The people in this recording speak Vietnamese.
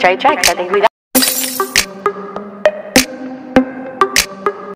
Trade checks, I think we got